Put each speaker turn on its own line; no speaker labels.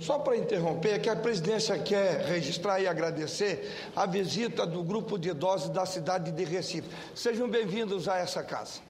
Só para interromper, é que a presidência quer registrar e agradecer a visita do grupo de idosos da cidade de Recife. Sejam bem-vindos a essa casa.